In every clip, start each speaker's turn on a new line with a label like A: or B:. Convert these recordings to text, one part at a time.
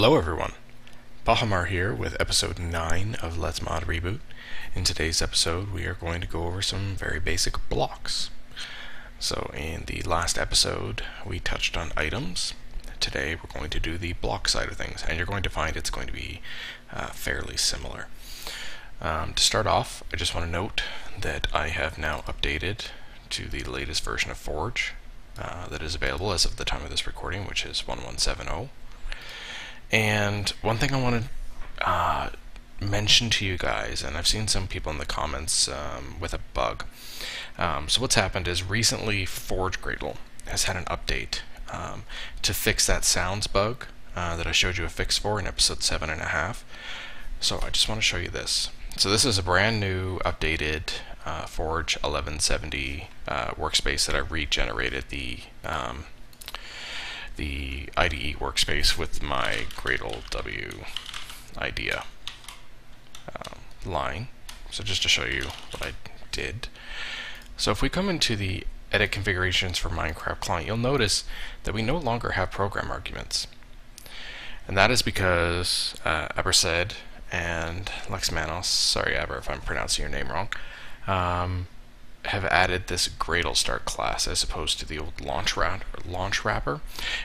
A: Hello everyone, Pahimar here with episode 9 of Let's Mod Reboot. In today's episode we are going to go over some very basic blocks. So in the last episode we touched on items. Today we're going to do the block side of things and you're going to find it's going to be uh, fairly similar. Um, to start off I just want to note that I have now updated to the latest version of Forge uh, that is available as of the time of this recording, which is 1170. And one thing I want to uh, mention to you guys, and I've seen some people in the comments um, with a bug. Um, so what's happened is recently Forge Gradle has had an update um, to fix that sounds bug uh, that I showed you a fix for in episode seven and a half. So I just want to show you this. So this is a brand new updated uh, Forge 1170 uh, workspace that I regenerated the um, the IDE workspace with my Gradle W idea um, line. So just to show you what I did. So if we come into the edit configurations for Minecraft client, you'll notice that we no longer have program arguments. And that is because uh, AbrarSyed and LexManos, sorry Aber if I'm pronouncing your name wrong, um, have added this Gradle start class as opposed to the old launch, wrap, launch wrapper.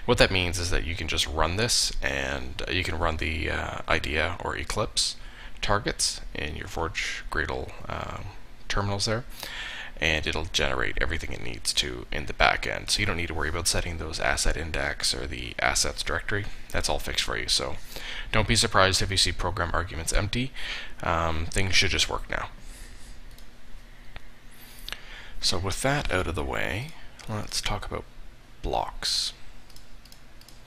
A: What that means is that you can just run this and uh, you can run the uh, IDEA or Eclipse targets in your Forge Gradle um, terminals there and it'll generate everything it needs to in the back end. So you don't need to worry about setting those asset index or the assets directory. That's all fixed for you. So don't be surprised if you see program arguments empty. Um, things should just work now. So with that out of the way, let's talk about blocks.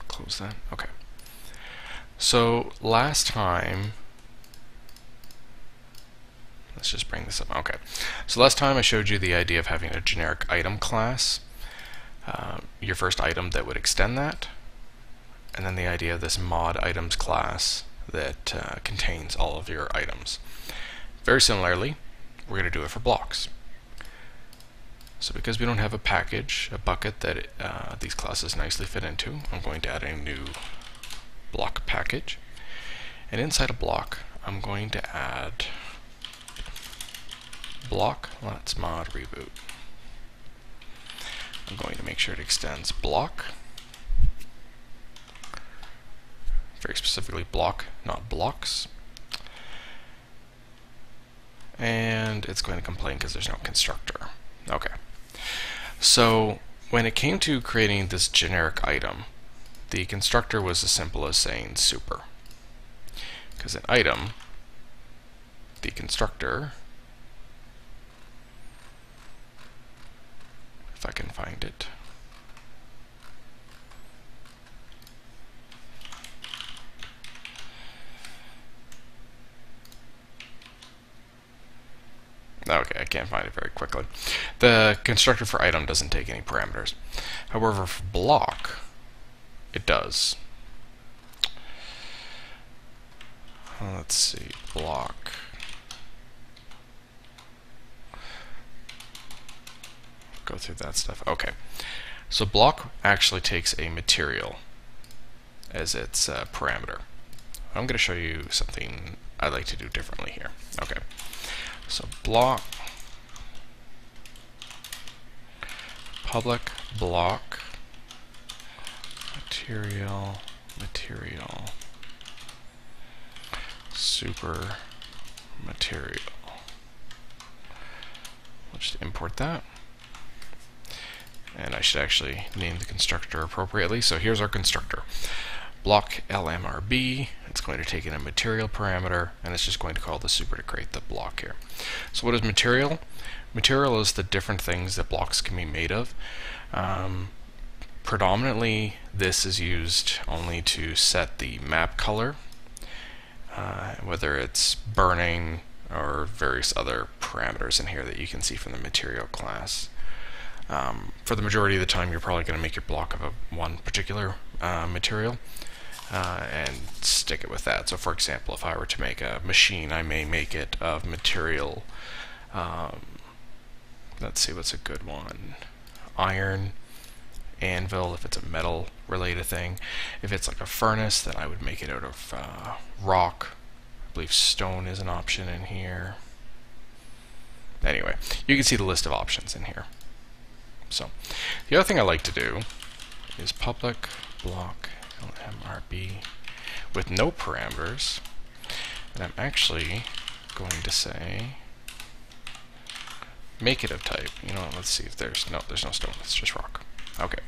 A: Close that. Okay. So last time, let's just bring this up. Okay. So last time I showed you the idea of having a generic item class, uh, your first item that would extend that, and then the idea of this mod items class that uh, contains all of your items. Very similarly, we're going to do it for blocks. So because we don't have a package, a bucket that uh, these classes nicely fit into, I'm going to add a new block package. And inside a block, I'm going to add block, let's mod reboot. I'm going to make sure it extends block. Very specifically block, not blocks. And it's going to complain because there's no constructor. Okay. So when it came to creating this generic item, the constructor was as simple as saying super. Because an item, the constructor, if I can find it, Okay, I can't find it very quickly. The constructor for item doesn't take any parameters. However, for block, it does. Let's see, block. Go through that stuff. Okay. So block actually takes a material as its uh, parameter. I'm going to show you something I like to do differently here. Okay. So block public block material material super material. We'll just import that. And I should actually name the constructor appropriately. So here's our constructor. Block LMRB, it's going to take in a material parameter, and it's just going to call the super to create the block here. So what is material? Material is the different things that blocks can be made of. Um, predominantly, this is used only to set the map color, uh, whether it's burning or various other parameters in here that you can see from the material class. Um, for the majority of the time, you're probably going to make your block of a one particular uh, material uh, and stick it with that. So for example, if I were to make a machine, I may make it of material, um, let's see what's a good one, iron anvil if it's a metal related thing. If it's like a furnace, then I would make it out of uh, rock. I believe stone is an option in here. Anyway, you can see the list of options in here. So, the other thing I like to do is public block lmrb with no parameters. And I'm actually going to say make it of type. You know, let's see if there's no there's no stone, it's just rock. Okay.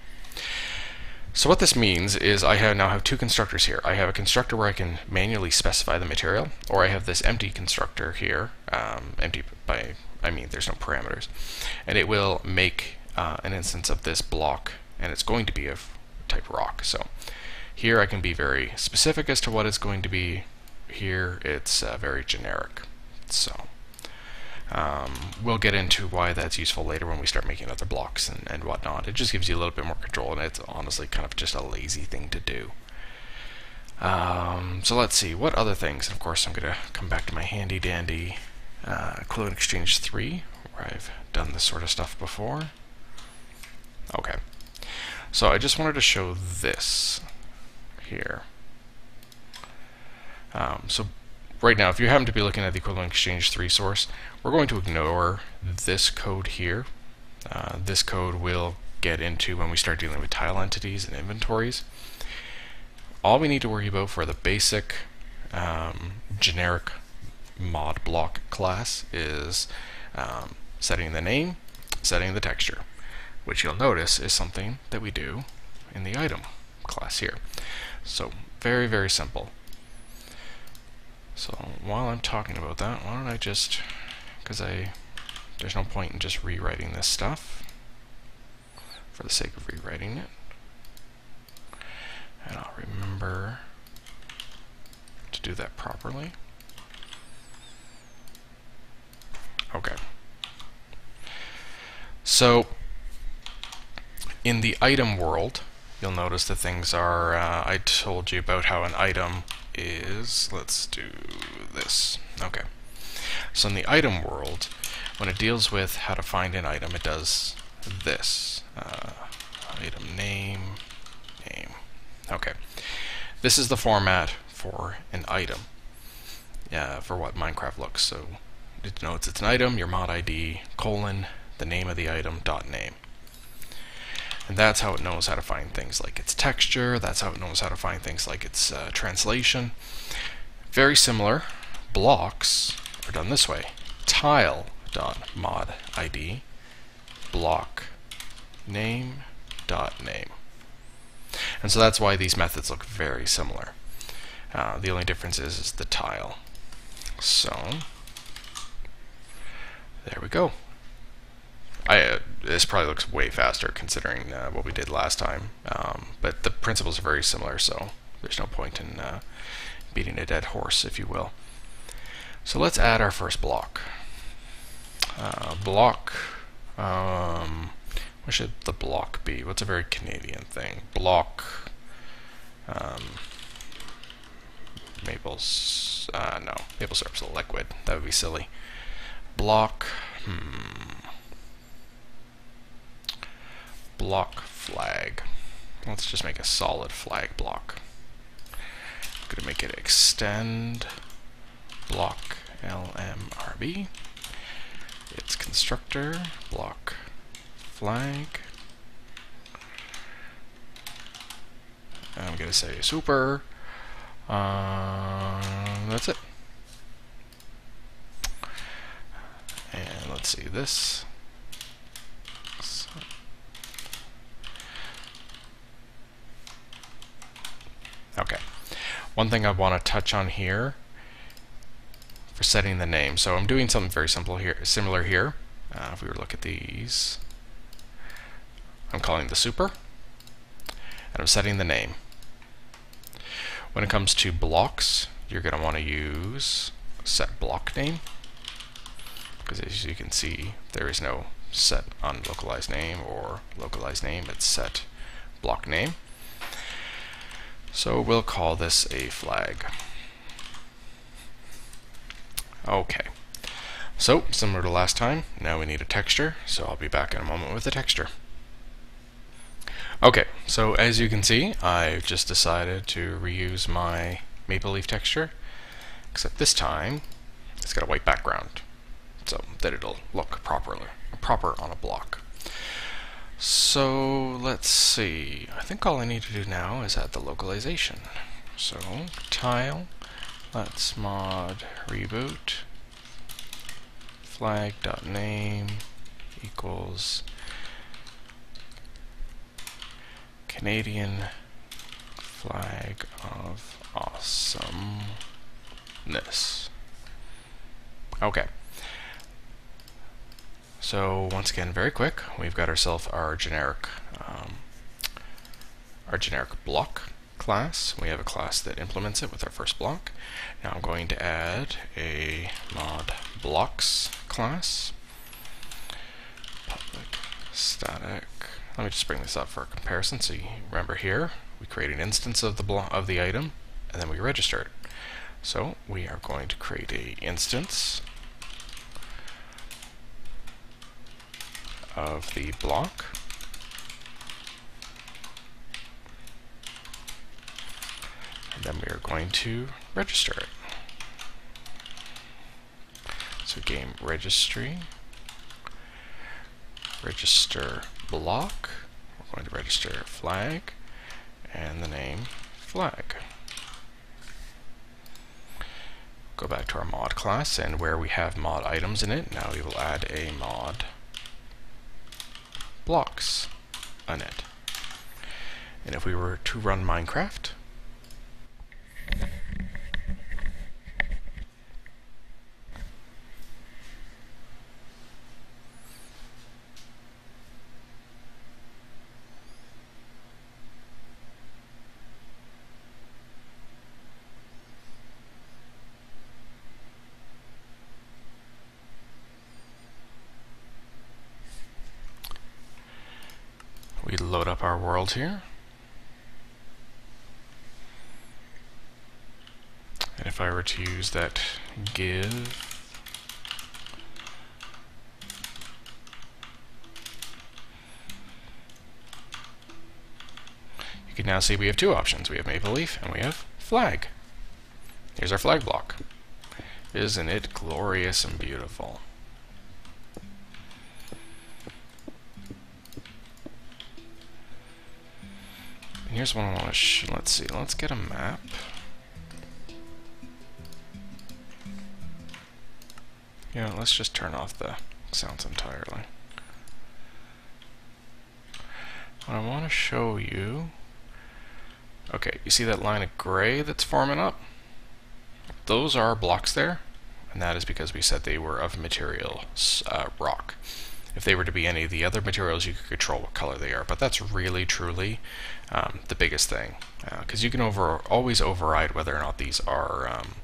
A: So what this means is I have now have two constructors here. I have a constructor where I can manually specify the material, or I have this empty constructor here, um, empty by, I mean there's no parameters, and it will make uh, an instance of this block, and it's going to be of type rock. So here I can be very specific as to what it's going to be. Here it's uh, very generic. So um, we'll get into why that's useful later when we start making other blocks and, and whatnot. It just gives you a little bit more control, and it's honestly kind of just a lazy thing to do. Um, so let's see, what other things? And of course, I'm going to come back to my handy dandy uh, Clone Exchange 3, where I've done this sort of stuff before. Okay. So I just wanted to show this here. Um, so right now, if you happen to be looking at the equivalent exchange 3 source, we're going to ignore this code here. Uh, this code will get into when we start dealing with tile entities and inventories. All we need to worry about for the basic um, generic mod block class is um, setting the name, setting the texture which you'll notice is something that we do in the item class here. So very, very simple. So while I'm talking about that, why don't I just, because I, there's no point in just rewriting this stuff for the sake of rewriting it. And I'll remember to do that properly. Okay. So in the item world, you'll notice the things are, uh, I told you about how an item is, let's do this. Okay. So in the item world, when it deals with how to find an item, it does this. Uh, item name, name. Okay. This is the format for an item, uh, for what Minecraft looks. So it denotes it's an item, your mod ID, colon, the name of the item, dot name. And that's how it knows how to find things like its texture, that's how it knows how to find things like its uh, translation. Very similar, blocks are done this way. Tile.mod ID block name dot name. And so that's why these methods look very similar. Uh, the only difference is, is the tile. So, there we go. I, this probably looks way faster considering uh, what we did last time, um, but the principles are very similar, so there's no point in uh, beating a dead horse, if you will. So let's add our first block. Uh, block, um, what should the block be? What's a very Canadian thing? Block, um, maples, uh, no, maple syrup's a liquid. That would be silly. Block, hmm block flag. Let's just make a solid flag block. I'm going to make it extend block lmrb. It's constructor block flag. I'm going to say super. Uh, that's it. And let's see this. Okay. One thing I want to touch on here for setting the name. So I'm doing something very simple here, similar here. Uh, if we were to look at these, I'm calling the super, and I'm setting the name. When it comes to blocks, you're going to want to use set block name, because as you can see, there is no set unlocalized name or localized name, it's set block name. So we'll call this a flag. Okay. So, similar to last time, now we need a texture, so I'll be back in a moment with the texture. Okay, so as you can see, I've just decided to reuse my maple leaf texture, except this time it's got a white background, so that it'll look properly proper on a block. So let's see, I think all I need to do now is add the localization. So tile, let's mod reboot flag.name equals Canadian flag of awesomeness. Okay. So once again, very quick, we've got ourselves our generic um, our generic block class. We have a class that implements it with our first block. Now I'm going to add a mod blocks class. Public static. Let me just bring this up for comparison. So you remember here, we create an instance of the of the item, and then we register it. So we are going to create a instance of the block. And then we are going to register it. So game registry, register block, we're going to register flag, and the name flag. Go back to our mod class, and where we have mod items in it, now we will add a mod blocks on it. And if we were to run Minecraft, we load up our world here. And if I were to use that give you can now see we have two options. We have maple leaf and we have flag. Here's our flag block. Isn't it glorious and beautiful? Here's what I want to let's see, let's get a map. Yeah, let's just turn off the sounds entirely. What I want to show you, okay, you see that line of gray that's forming up? Those are blocks there, and that is because we said they were of material uh, rock. If they were to be any of the other materials, you could control what color they are. But that's really, truly um, the biggest thing. Because uh, you can over always override whether or not these are um,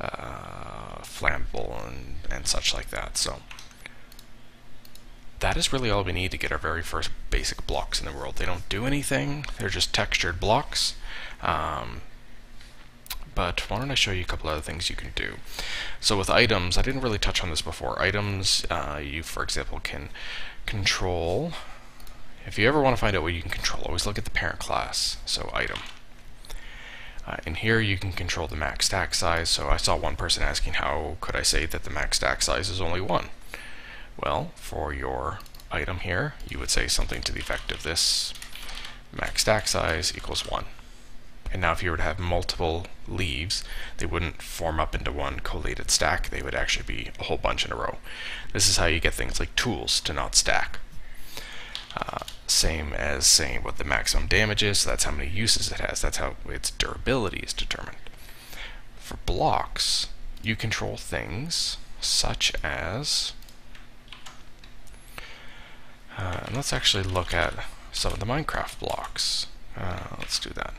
A: uh, flammable and, and such like that. So that is really all we need to get our very first basic blocks in the world. They don't do anything. They're just textured blocks. Um, but why don't I show you a couple other things you can do. So with items, I didn't really touch on this before. Items, uh, you, for example, can control. If you ever want to find out what you can control, always look at the parent class. So item. Uh, in here you can control the max stack size. So I saw one person asking how could I say that the max stack size is only one? Well, for your item here, you would say something to the effect of this max stack size equals 1. And now if you were to have multiple leaves, they wouldn't form up into one collated stack. They would actually be a whole bunch in a row. This is how you get things like tools to not stack. Uh, same as saying what the maximum damage is, so that's how many uses it has. That's how its durability is determined. For blocks, you control things such as... Uh, let's actually look at some of the Minecraft blocks. Uh, let's do that.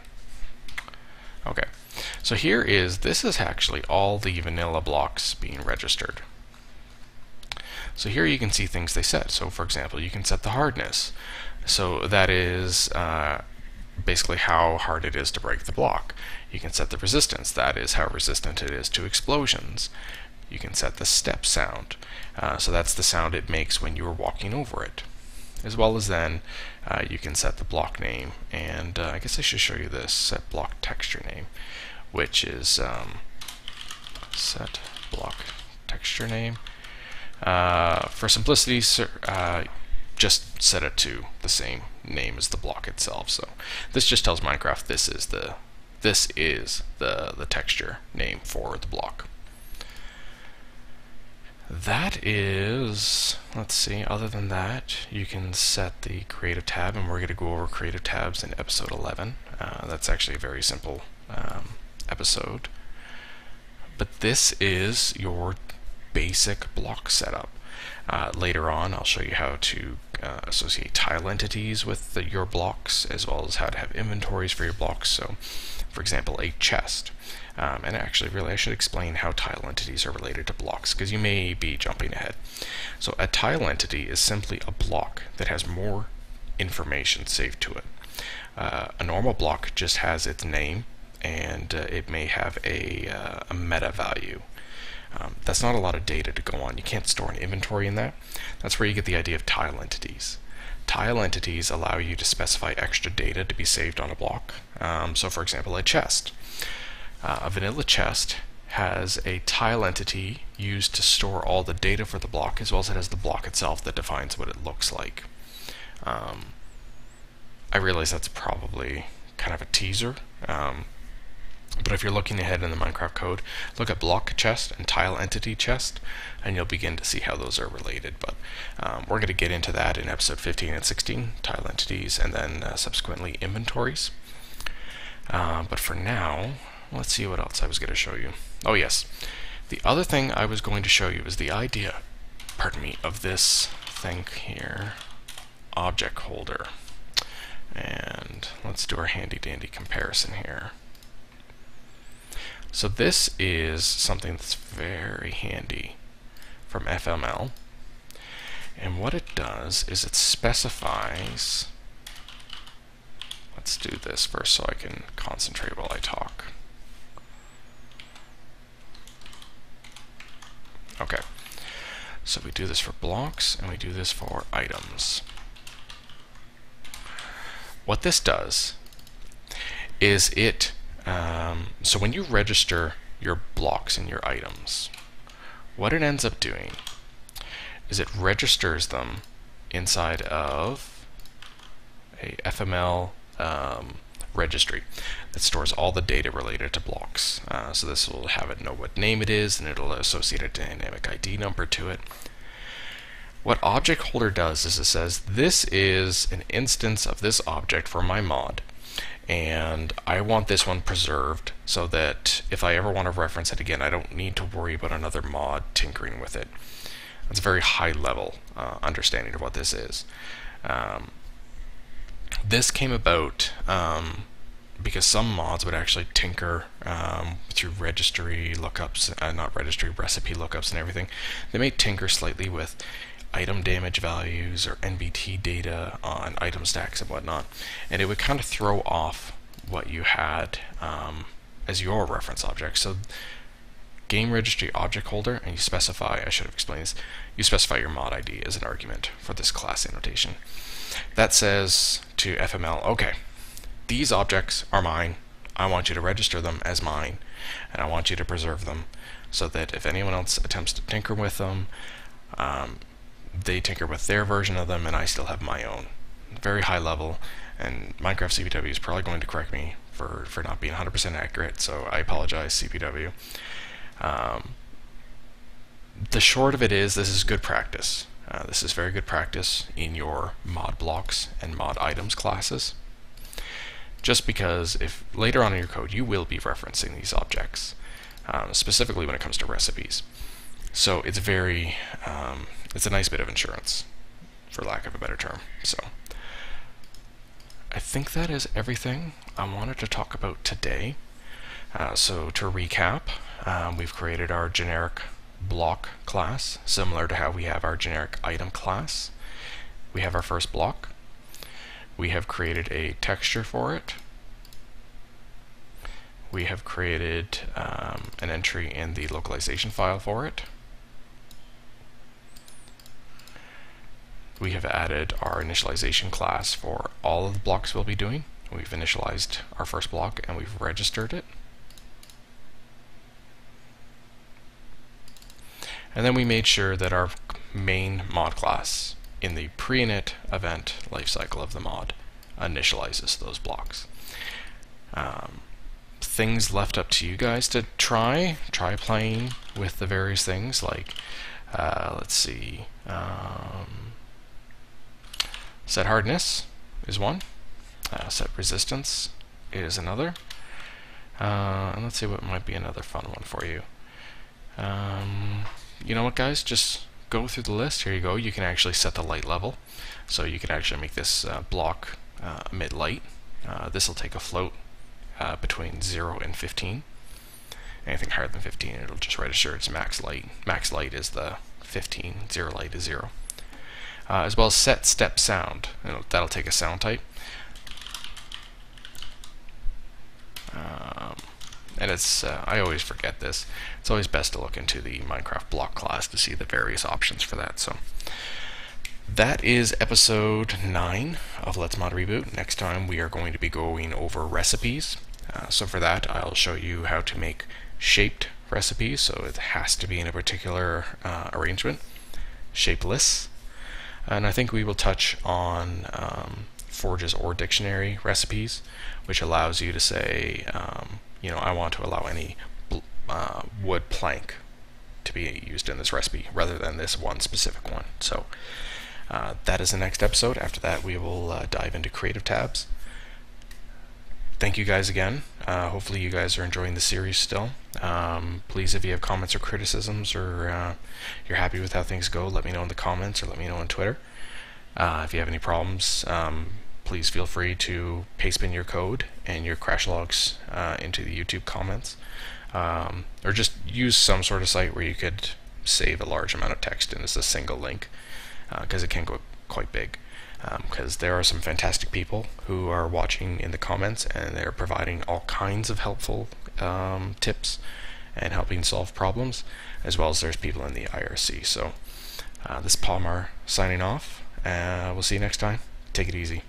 A: Okay, so here is, this is actually all the vanilla blocks being registered. So here you can see things they set. So for example, you can set the hardness. So that is uh, basically how hard it is to break the block. You can set the resistance. That is how resistant it is to explosions. You can set the step sound. Uh, so that's the sound it makes when you are walking over it. As well as then uh, you can set the block name and uh, I guess I should show you this set block texture name which is um, set block texture name. Uh, for simplicity uh, just set it to the same name as the block itself. So this just tells Minecraft this is the this is the the texture name for the block that is, let's see, other than that, you can set the creative tab, and we're going to go over creative tabs in episode 11. Uh, that's actually a very simple um, episode. But this is your basic block setup. Uh, later on, I'll show you how to uh, associate tile entities with the, your blocks, as well as how to have inventories for your blocks. So, for example, a chest. Um, and actually, really, I should explain how tile entities are related to blocks, because you may be jumping ahead. So a tile entity is simply a block that has more information saved to it. Uh, a normal block just has its name, and uh, it may have a, uh, a meta value. Um, that's not a lot of data to go on. You can't store an inventory in that. That's where you get the idea of tile entities. Tile entities allow you to specify extra data to be saved on a block. Um, so for example, a chest. Uh, a vanilla chest has a tile entity used to store all the data for the block as well as it has the block itself that defines what it looks like. Um, I realize that's probably kind of a teaser, um, but if you're looking ahead in the Minecraft code, look at block chest and tile entity chest, and you'll begin to see how those are related. But um, we're going to get into that in episode 15 and 16, tile entities, and then uh, subsequently inventories. Uh, but for now, Let's see what else I was going to show you. Oh yes, the other thing I was going to show you is the idea, pardon me, of this thing here, object holder. And let's do our handy dandy comparison here. So this is something that's very handy from FML. And what it does is it specifies, let's do this first so I can concentrate while I talk. Okay. So we do this for blocks and we do this for items. What this does is it, um, so when you register your blocks and your items, what it ends up doing is it registers them inside of a FML um, registry that stores all the data related to blocks. Uh, so this will have it know what name it is and it'll associate a dynamic ID number to it. What object holder does is it says this is an instance of this object for my mod and I want this one preserved so that if I ever want to reference it again I don't need to worry about another mod tinkering with it. That's a very high level uh, understanding of what this is. Um, this came about um, because some mods would actually tinker um, through registry lookups, uh, not registry, recipe lookups and everything. They may tinker slightly with item damage values or NBT data on item stacks and whatnot, and it would kind of throw off what you had um, as your reference object. So game registry object holder, and you specify, I should have explained this, you specify your mod ID as an argument for this class annotation. That says to FML, okay, these objects are mine. I want you to register them as mine, and I want you to preserve them so that if anyone else attempts to tinker with them, um, they tinker with their version of them, and I still have my own. Very high level, and Minecraft CPW is probably going to correct me for, for not being 100% accurate, so I apologize, CPW. Um, the short of it is, this is good practice. Uh, this is very good practice in your mod blocks and mod items classes. Just because if later on in your code you will be referencing these objects, um, specifically when it comes to recipes. So it's very, um, it's a nice bit of insurance, for lack of a better term. So I think that is everything I wanted to talk about today. Uh, so to recap, um, we've created our generic block class, similar to how we have our generic item class. We have our first block. We have created a texture for it. We have created um, an entry in the localization file for it. we have added our initialization class for all of the blocks we'll be doing. We've initialized our first block and we've registered it. And then we made sure that our main mod class in the pre-init event lifecycle of the mod initializes those blocks. Um, things left up to you guys to try. Try playing with the various things like, uh, let's see, um, set hardness is one, uh, set resistance is another, uh, and let's see what might be another fun one for you. Um, you know what guys, just go through the list. Here you go. You can actually set the light level. So you can actually make this uh, block uh, emit light. Uh, this will take a float uh, between 0 and 15. Anything higher than 15, it'll just register its max light. Max light is the 15, 0 light is 0. Uh, as well as set step sound. It'll, that'll take a sound type. Um, and it's uh, I always forget this. It's always best to look into the Minecraft block class to see the various options for that. So that is episode 9 of Let's Mod Reboot. Next time we are going to be going over recipes. Uh, so for that I'll show you how to make shaped recipes, so it has to be in a particular uh, arrangement. Shapeless. And I think we will touch on um, Forge's Ore Dictionary recipes, which allows you to say um, you know, I want to allow any uh, wood plank to be used in this recipe rather than this one specific one. So uh, that is the next episode. After that, we will uh, dive into creative tabs. Thank you guys again. Uh, hopefully, you guys are enjoying the series still. Um, please, if you have comments or criticisms or uh, you're happy with how things go, let me know in the comments or let me know on Twitter. Uh, if you have any problems, um, please feel free to paste in your code and your crash logs uh, into the YouTube comments. Um, or just use some sort of site where you could save a large amount of text in as a single link because uh, it can go quite big. Because um, there are some fantastic people who are watching in the comments and they're providing all kinds of helpful um, tips and helping solve problems, as well as there's people in the IRC. So uh, this is Pahimar signing off. Uh, we'll see you next time. Take it easy.